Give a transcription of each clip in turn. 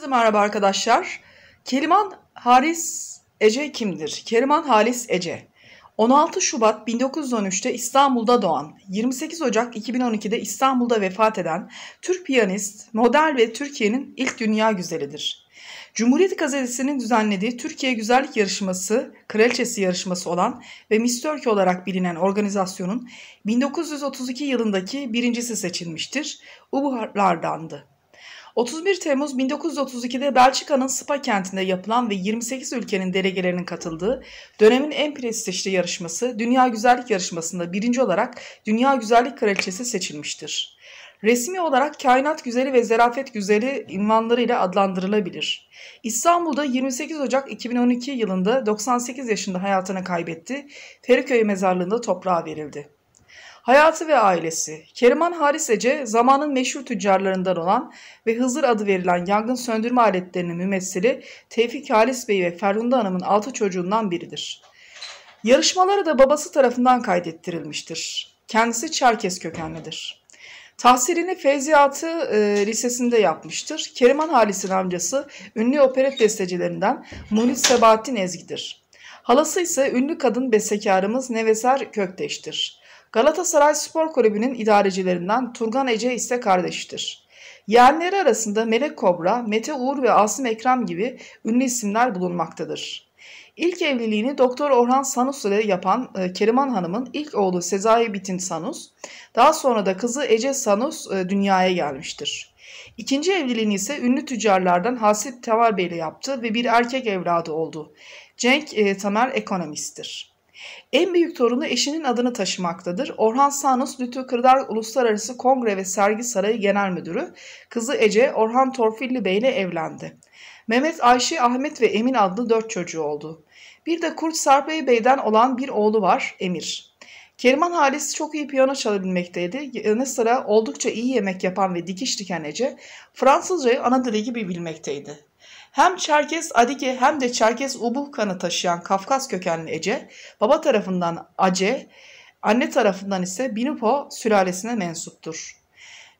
Herkese merhaba arkadaşlar. Keriman Halis Ece kimdir? Keriman Halis Ece 16 Şubat 1913'te İstanbul'da doğan, 28 Ocak 2012'de İstanbul'da vefat eden Türk piyanist, model ve Türkiye'nin ilk dünya güzelidir. Cumhuriyet Gazetesi'nin düzenlediği Türkiye Güzellik Yarışması, Kraliçesi Yarışması olan ve Miss Turkey olarak bilinen organizasyonun 1932 yılındaki birincisi seçilmiştir. Ubuharlardandı. 31 Temmuz 1932'de Belçika'nın Spa kentinde yapılan ve 28 ülkenin delegelerinin katıldığı dönemin en prestijli yarışması Dünya Güzellik Yarışması'nda birinci olarak Dünya Güzellik Kraliçesi seçilmiştir. Resmi olarak kainat güzeli ve zarafet güzeli ünvanlarıyla adlandırılabilir. İstanbul'da 28 Ocak 2012 yılında 98 yaşında hayatını kaybetti. Feriköy mezarlığında toprağa verildi. Hayatı ve ailesi Keriman Haris Ece zamanın meşhur tüccarlarından olan ve Hızır adı verilen yangın söndürme aletlerinin mümessili Tevfik Halis Bey ve Ferhunda Hanım'ın altı çocuğundan biridir. Yarışmaları da babası tarafından kaydettirilmiştir. Kendisi Çerkes kökenlidir. Tahsilini Feyziyatı e, Lisesi'nde yapmıştır. Keriman Halis'in amcası ünlü operet bestecilerinden Munis Sebahattin Ezgi'dir. Halası ise ünlü kadın bestekarımız Neveser Kökteş'tir. Galatasaray Spor Kulübü'nün idarecilerinden Turgan Ece ise kardeştir. Yeğenleri arasında Melek Kobra, Mete Uğur ve Asım Ekrem gibi ünlü isimler bulunmaktadır. İlk evliliğini Doktor Orhan Sanus ile yapan e, Keriman Hanım'ın ilk oğlu Sezai Bitin Sanus, daha sonra da kızı Ece Sanus e, dünyaya gelmiştir. İkinci evliliğini ise ünlü tüccarlardan Hasip Tevar Bey ile yaptı ve bir erkek evladı oldu. Cenk e, Tamer ekonomisttir. En büyük torunu eşinin adını taşımaktadır. Orhan Sanus, Lütfü Kırdar Uluslararası Kongre ve Sergi Sarayı Genel Müdürü. Kızı Ece, Orhan Torfilli Bey ile evlendi. Mehmet Ayşe, Ahmet ve Emin adlı dört çocuğu oldu. Bir de Kurt Sarpey Bey'den olan bir oğlu var, Emir. Keriman Halis çok iyi piyano çalabilmekteydi. Yanı sıra oldukça iyi yemek yapan ve dikiş diken Ece, Fransızcayı ana dili gibi bilmekteydi. Hem Çerkes Adike hem de Çerkes Ubuh kanı taşıyan Kafkas kökenli Ece, baba tarafından Ace, anne tarafından ise Binupo sülalesine mensuptur.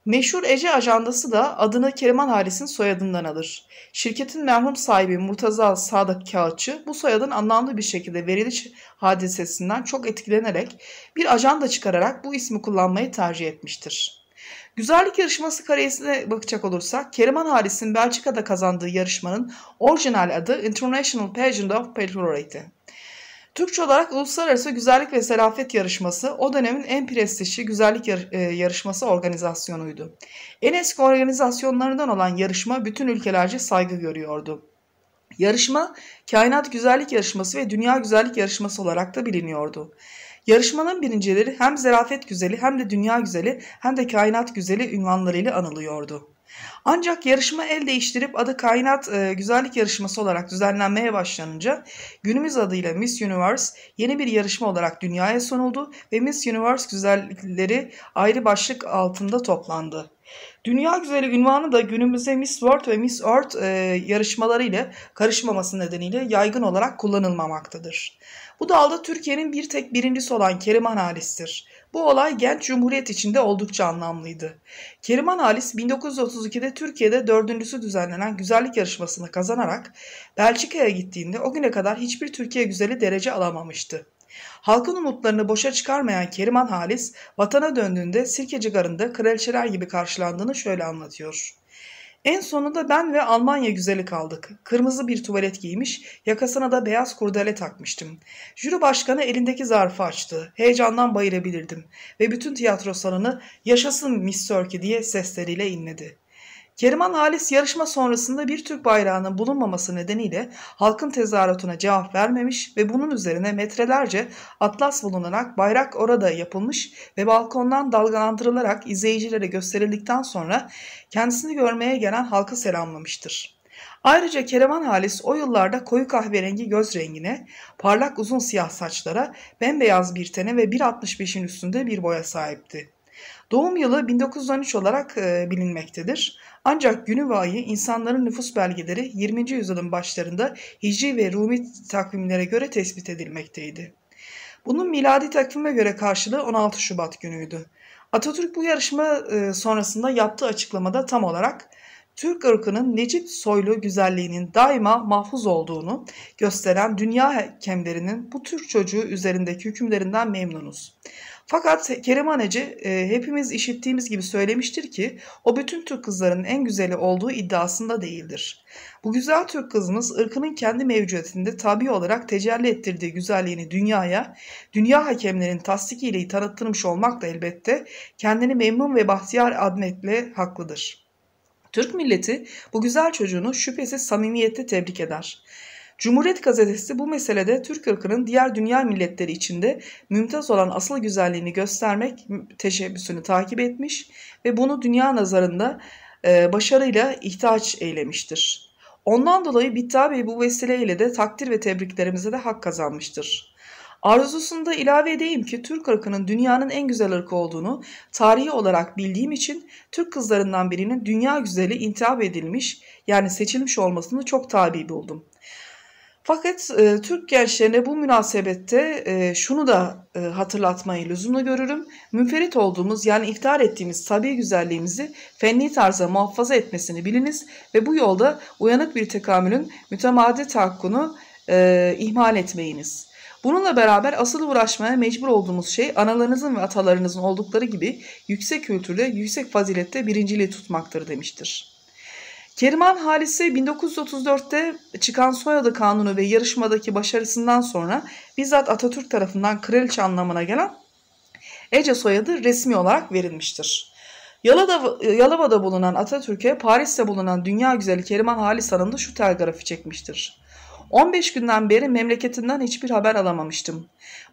Meşhur Ece ajandası da adını Keriman Halis'in soyadından alır. Şirketin merhum sahibi Murtaza Sadık Kağıtçı bu soyadın anlamlı bir şekilde veriliş hadisesinden çok etkilenerek bir ajanda çıkararak bu ismi kullanmayı tercih etmiştir. Güzellik yarışması kariyesine bakacak olursak Keriman Halis'in Belçika'da kazandığı yarışmanın orijinal adı International Pageant of Popularity. Türkçe olarak Uluslararası Güzellik ve Selafet Yarışması o dönemin en prestijli güzellik yar e, yarışması organizasyonuydu. En eski organizasyonlarından olan yarışma bütün ülkelerce saygı görüyordu. Yarışma Kainat Güzellik Yarışması ve Dünya Güzellik Yarışması olarak da biliniyordu. Yarışmanın birincileri hem zerafet güzeli hem de dünya güzeli hem de kainat güzeli ünvanlarıyla anılıyordu. Ancak yarışma el değiştirip adı Kainat e, Güzellik Yarışması olarak düzenlenmeye başlanınca günümüz adıyla Miss Universe yeni bir yarışma olarak dünyaya sunuldu ve Miss Universe güzellikleri ayrı başlık altında toplandı. Dünya güzeli ünvanı da günümüzde Miss World ve Miss Earth e, yarışmaları ile karışmaması nedeniyle yaygın olarak kullanılmamaktadır. Bu dalda Türkiye'nin bir tek birincisi olan Keriman Halis'tir. Bu olay genç cumhuriyet içinde oldukça anlamlıydı. Keriman Halis 1932'de Türkiye'de dördüncüsü düzenlenen güzellik yarışmasını kazanarak Belçika'ya gittiğinde o güne kadar hiçbir Türkiye güzeli derece alamamıştı. Halkın umutlarını boşa çıkarmayan Keriman Halis, vatana döndüğünde Sirkeci Garı'nda kraliçeler gibi karşılandığını şöyle anlatıyor. En sonunda ben ve Almanya güzeli kaldık. Kırmızı bir tuvalet giymiş, yakasına da beyaz kurdele takmıştım. Jüri başkanı elindeki zarfı açtı. Heyecandan bayılabilirdim ve bütün tiyatro salonu yaşasın Miss Turkey diye sesleriyle inledi. Keriman Halis yarışma sonrasında bir Türk bayrağının bulunmaması nedeniyle halkın tezahüratına cevap vermemiş ve bunun üzerine metrelerce atlas bulunarak bayrak orada yapılmış ve balkondan dalgalandırılarak izleyicilere gösterildikten sonra kendisini görmeye gelen halkı selamlamıştır. Ayrıca Keriman Halis o yıllarda koyu kahverengi göz rengine, parlak uzun siyah saçlara, bembeyaz bir tene ve 1.65'in üstünde bir boya sahipti. Doğum yılı 1913 olarak e, bilinmektedir. Ancak günü ve ayı insanların nüfus belgeleri 20. yüzyılın başlarında Hicri ve Rumi takvimlere göre tespit edilmekteydi. Bunun miladi takvime göre karşılığı 16 Şubat günüydü. Atatürk bu yarışma e, sonrasında yaptığı açıklamada tam olarak Türk ırkının Necip soylu güzelliğinin daima mahfuz olduğunu gösteren dünya hakemlerinin bu Türk çocuğu üzerindeki hükümlerinden memnunuz. Fakat Keriman Ece e, hepimiz işittiğimiz gibi söylemiştir ki o bütün Türk kızlarının en güzeli olduğu iddiasında değildir. Bu güzel Türk kızımız ırkının kendi mevcudiyetinde tabi olarak tecelli ettirdiği güzelliğini dünyaya, dünya hakemlerinin tasdikiyle tanıttırmış olmakla elbette kendini memnun ve bahtiyar admetle haklıdır. Türk milleti bu güzel çocuğunu şüphesiz samimiyette tebrik eder. Cumhuriyet gazetesi bu meselede Türk ırkının diğer dünya milletleri içinde mümtaz olan asıl güzelliğini göstermek teşebbüsünü takip etmiş ve bunu dünya nazarında e, başarıyla ihtaç eylemiştir. Ondan dolayı Bitta Bey bu vesileyle de takdir ve tebriklerimize de hak kazanmıştır. Arzusunda ilave edeyim ki Türk ırkının dünyanın en güzel ırkı olduğunu tarihi olarak bildiğim için Türk kızlarından birinin dünya güzeli intihap edilmiş yani seçilmiş olmasını çok tabi buldum. Fakat e, Türk gençlerine bu münasebette e, şunu da e, hatırlatmayı lüzumlu görürüm. Münferit olduğumuz yani iftihar ettiğimiz tabi güzelliğimizi fenni tarza muhafaza etmesini biliniz ve bu yolda uyanık bir tekamülün mütemadi tahakkunu e, ihmal etmeyiniz. Bununla beraber asıl uğraşmaya mecbur olduğumuz şey analarınızın ve atalarınızın oldukları gibi yüksek kültürde, yüksek fazilette birinciliği tutmaktır demiştir. Keriman Halise 1934'te çıkan soyadı kanunu ve yarışmadaki başarısından sonra bizzat Atatürk tarafından kraliçe anlamına gelen Ece soyadı resmi olarak verilmiştir. Yalova'da, Yalova'da bulunan Atatürk'e Paris'te bulunan dünya güzeli Keriman Halis Hanım da şu telgrafı çekmiştir. 15 günden beri memleketinden hiçbir haber alamamıştım.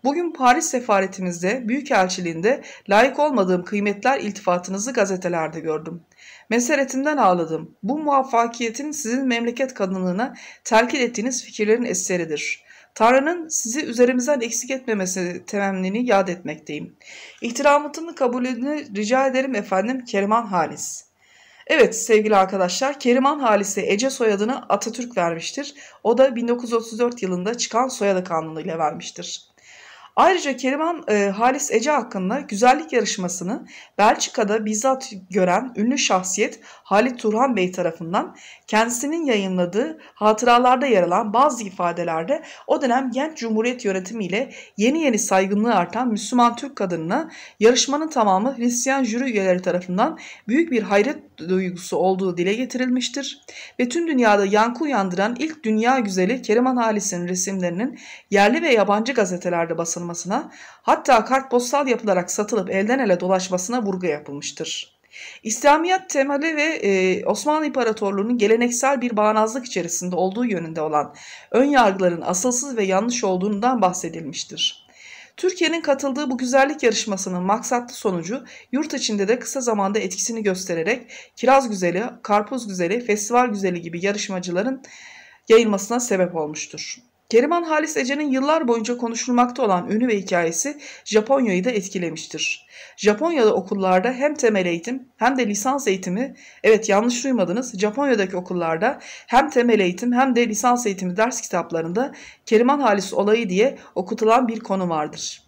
Bugün Paris sefaretimizde, büyükelçiliğinde layık olmadığım kıymetler iltifatınızı gazetelerde gördüm. Meseretinden ağladım. Bu muvaffakiyetin sizin memleket kadınlığına telkin ettiğiniz fikirlerin eseridir. Tanrı'nın sizi üzerimizden eksik etmemesi temennini yad etmekteyim. İhtiramımın kabulünü rica ederim efendim Keriman Halis. Evet sevgili arkadaşlar Keriman Halis'e Ece soyadını Atatürk vermiştir. O da 1934 yılında çıkan soyadı kanunu ile vermiştir. Ayrıca Keriman e, Halis Ece hakkında güzellik yarışmasını Belçika'da bizzat gören ünlü şahsiyet Halit Turhan Bey tarafından kendisinin yayınladığı hatıralarda yer alan bazı ifadelerde o dönem genç cumhuriyet yönetimiyle yeni yeni saygınlığı artan Müslüman Türk kadınına yarışmanın tamamı Hristiyan jüri üyeleri tarafından büyük bir hayret duygusu olduğu dile getirilmiştir ve tüm dünyada yankı uyandıran ilk dünya güzeli Keriman Halis'in resimlerinin yerli ve yabancı gazetelerde basılmasına hatta kartpostal yapılarak satılıp elden ele dolaşmasına vurgu yapılmıştır. İslamiyet temeli ve e, Osmanlı İmparatorluğu'nun geleneksel bir bağnazlık içerisinde olduğu yönünde olan ön yargıların asılsız ve yanlış olduğundan bahsedilmiştir. Türkiye'nin katıldığı bu güzellik yarışmasının maksatlı sonucu yurt içinde de kısa zamanda etkisini göstererek kiraz güzeli, karpuz güzeli, festival güzeli gibi yarışmacıların yayılmasına sebep olmuştur. Keriman Halis Ece'nin yıllar boyunca konuşulmakta olan ünü ve hikayesi Japonya'yı da etkilemiştir. Japonya'da okullarda hem temel eğitim hem de lisans eğitimi, evet yanlış duymadınız, Japonya'daki okullarda hem temel eğitim hem de lisans eğitimi ders kitaplarında Keriman Halis olayı diye okutulan bir konu vardır.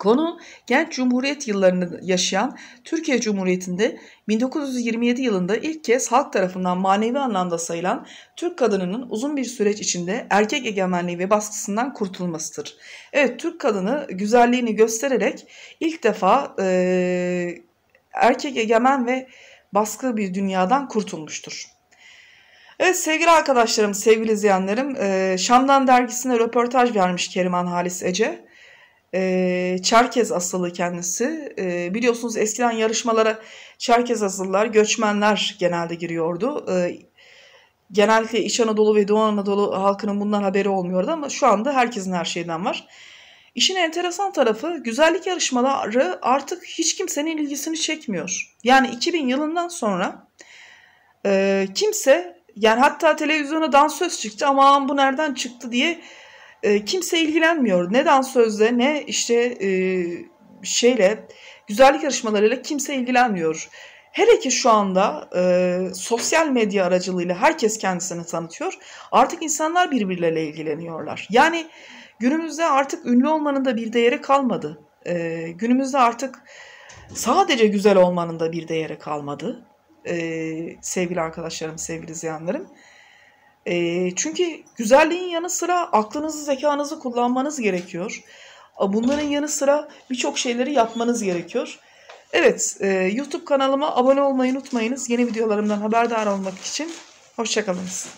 Konu genç cumhuriyet yıllarını yaşayan Türkiye Cumhuriyeti'nde 1927 yılında ilk kez halk tarafından manevi anlamda sayılan Türk kadınının uzun bir süreç içinde erkek egemenliği ve baskısından kurtulmasıdır. Evet Türk kadını güzelliğini göstererek ilk defa e, erkek egemen ve baskı bir dünyadan kurtulmuştur. Evet sevgili arkadaşlarım, sevgili izleyenlerim, Şam'dan dergisine röportaj vermiş Keriman Halis Ece. E, Çerkez asıllı kendisi. E, biliyorsunuz eskiden yarışmalara Çerkez asıllar, göçmenler genelde giriyordu. E, genellikle İç Anadolu ve Doğu Anadolu halkının bundan haberi olmuyordu ama şu anda herkesin her şeyden var. İşin enteresan tarafı güzellik yarışmaları artık hiç kimsenin ilgisini çekmiyor. Yani 2000 yılından sonra e, kimse yani hatta televizyona dansöz çıktı ama bu nereden çıktı diye e, kimse ilgilenmiyor. Ne dansözle ne işte e, şeyle güzellik yarışmalarıyla kimse ilgilenmiyor. Hele ki şu anda e, sosyal medya aracılığıyla herkes kendisini tanıtıyor. Artık insanlar birbirleriyle ilgileniyorlar. Yani günümüzde artık ünlü olmanın da bir değeri kalmadı. E, günümüzde artık sadece güzel olmanın da bir değeri kalmadı. e, sevgili arkadaşlarım, sevgili izleyenlerim. E, çünkü güzelliğin yanı sıra aklınızı, zekanızı kullanmanız gerekiyor. Bunların yanı sıra birçok şeyleri yapmanız gerekiyor. Evet, e, YouTube kanalıma abone olmayı unutmayınız. Yeni videolarımdan haberdar olmak için. Hoşçakalınız.